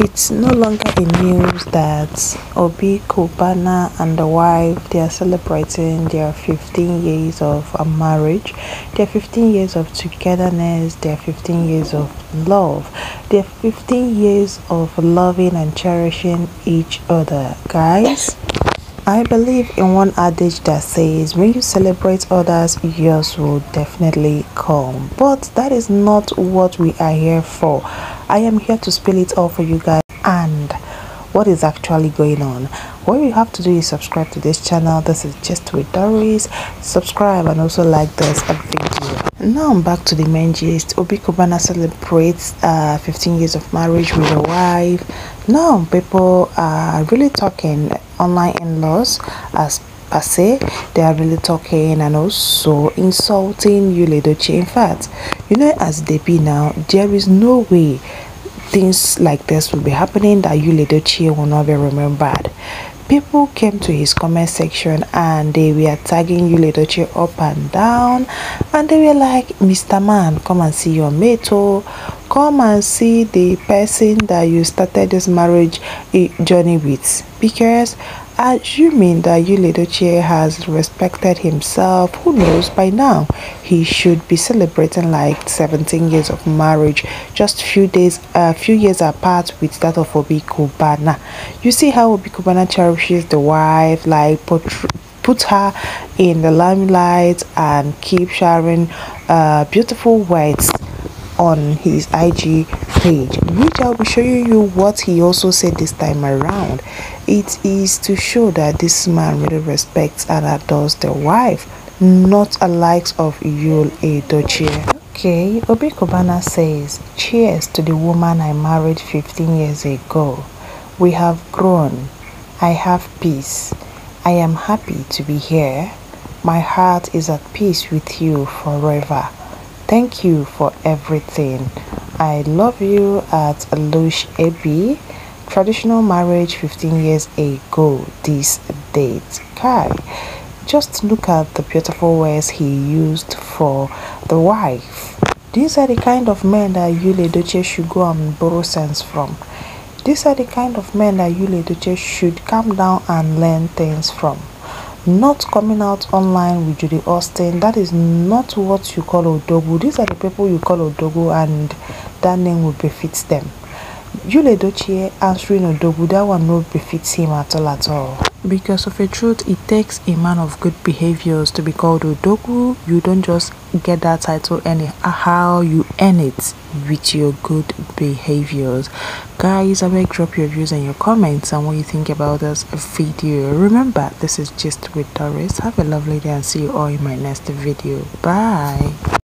It's no longer a news that Obi Cubana and the wife they are celebrating their 15 years of a marriage, their 15 years of togetherness, their 15 years of love, their 15 years of loving and cherishing each other. Guys, I believe in one adage that says when you celebrate others, yours will definitely come. But that is not what we are here for. I am here to spill it all for you guys and what is actually going on. What you have to do is subscribe to this channel. This is just with Doris. Subscribe and also like this video. Now I'm back to the main gist. Obi Cubana celebrates uh, 15 years of marriage with a wife. Now people are really talking online in-laws as per se they are really talking and also insulting Yul Edochie. In fact, you know as they be now, there is no way things like this will be happening that Yul Edochie will not be remembered. People came to his comment section and they were tagging Yul Edochie up and down and they were like, Mr. Man, come and see your mate, oh. Come and see the person that you started this marriage eh, journey with because Assuming that Yul Edochie has respected himself, who knows by now he should be celebrating like 17 years of marriage, just few days, a uh, few years apart with that of Obi Cubana. You see how Obi Cubana cherishes the wife, like put, put her in the limelight and keep sharing uh, beautiful words on his IG page, which I'll be showing you what he also said this time around. It is to show that this man really respects and adores the wife, not a likes of Yul Edochie. Okay, Obi Cubana says, Cheers to the woman I married 15 years ago. We have grown. I have peace. I am happy to be here. My heart is at peace with you forever. Thank you for everything. I love you at Lush AB. Traditional marriage 15 years ago this date. Kai, just look at the beautiful words he used for the wife. These are the kind of men that Yul Edochie should go and borrow sense from. These are the kind of men that Yul Edochie should come down and learn things from not coming out online with Judy Austin. That is not what you call Odogwu. These are the people you call Odogwu and that name will befit them. Yul Edochie answering a Odogwu, that one no befits him at all at all. Because of a truth, it takes a man of good behaviors to be called Odogwu. You don't just get that title anyhow, you earn it with your good behaviors. Guys, I beg drop your views and your comments and what you think about this video. Remember, this is just with Doris. Have a lovely day and see you all in my next video. Bye.